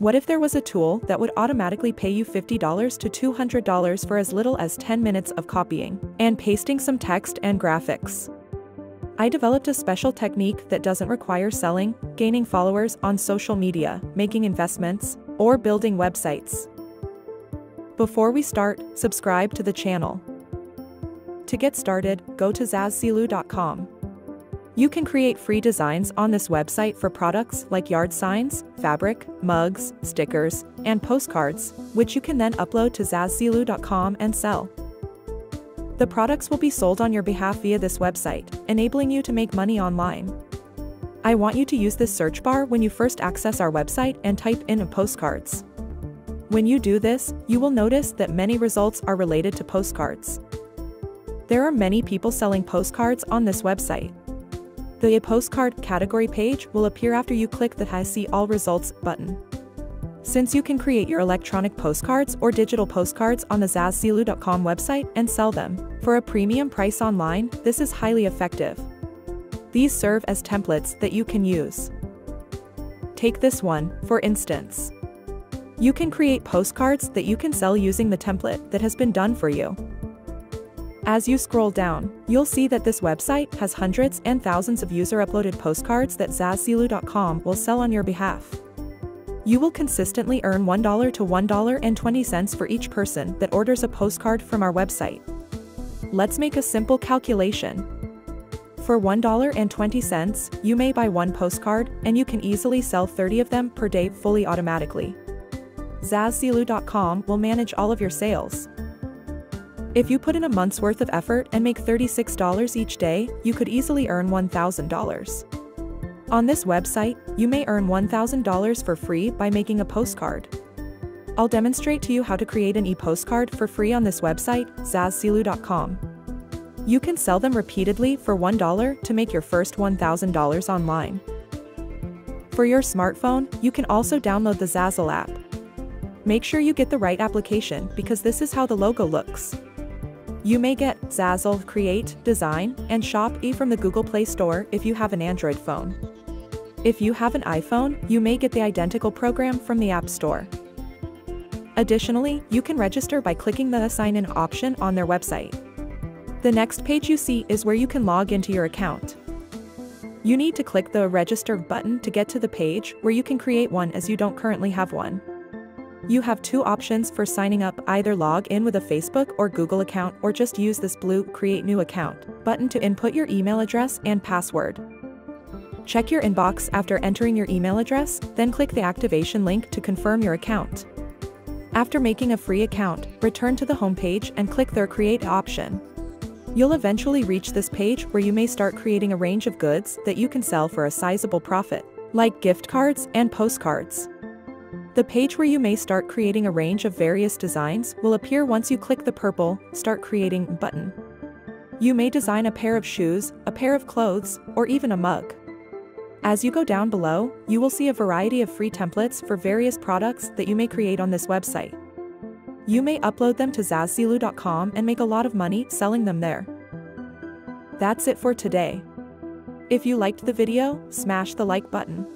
What if there was a tool that would automatically pay you $50 to $200 for as little as 10 minutes of copying and pasting some text and graphics? I developed a special technique that doesn't require selling, gaining followers on social media, making investments, or building websites. Before we start, subscribe to the channel. To get started, go to zazzle.com. You can create free designs on this website for products like yard signs, fabric, mugs, stickers, and postcards, which you can then upload to zazzle.com and sell. The products will be sold on your behalf via this website, enabling you to make money online. I want you to use this search bar when you first access our website and type in postcards. When you do this, you will notice that many results are related to postcards. There are many people selling postcards on this website. The postcard category page will appear after you click the I see all results button. Since you can create your electronic postcards or digital postcards on the zazzle.com website and sell them for a premium price online, this is highly effective. These serve as templates that you can use. Take this one, for instance. You can create postcards that you can sell using the template that has been done for you. As you scroll down, you'll see that this website has hundreds and thousands of user-uploaded postcards that zazzle.com will sell on your behalf. You will consistently earn $1 to $1.20 for each person that orders a postcard from our website. Let's make a simple calculation. For $1.20, you may buy one postcard, and you can easily sell 30 of them per day fully automatically. Zazzle.com will manage all of your sales. If you put in a month's worth of effort and make $36 each day, you could easily earn $1,000. On this website, you may earn $1,000 for free by making a postcard. I'll demonstrate to you how to create an e-postcard for free on this website, zazzle.com. You can sell them repeatedly for $1 to make your first $1,000 online. For your smartphone, you can also download the Zazzle app. Make sure you get the right application because this is how the logo looks. You may get Zazzle Create, Design, and Shop E from the Google Play Store if you have an Android phone. If you have an iPhone, you may get the identical program from the App Store. Additionally, you can register by clicking the Sign In option on their website. The next page you see is where you can log into your account. You need to click the Register button to get to the page where you can create one as you don't currently have one. You have two options for signing up either log in with a Facebook or Google account or just use this blue Create New Account button to input your email address and password. Check your inbox after entering your email address, then click the activation link to confirm your account. After making a free account, return to the homepage and click the Create option. You'll eventually reach this page where you may start creating a range of goods that you can sell for a sizable profit, like gift cards and postcards. The page where you may start creating a range of various designs will appear once you click the purple Start Creating button. You may design a pair of shoes, a pair of clothes, or even a mug. As you go down below, you will see a variety of free templates for various products that you may create on this website. You may upload them to zazzle.com and make a lot of money selling them there. That's it for today. If you liked the video, smash the like button.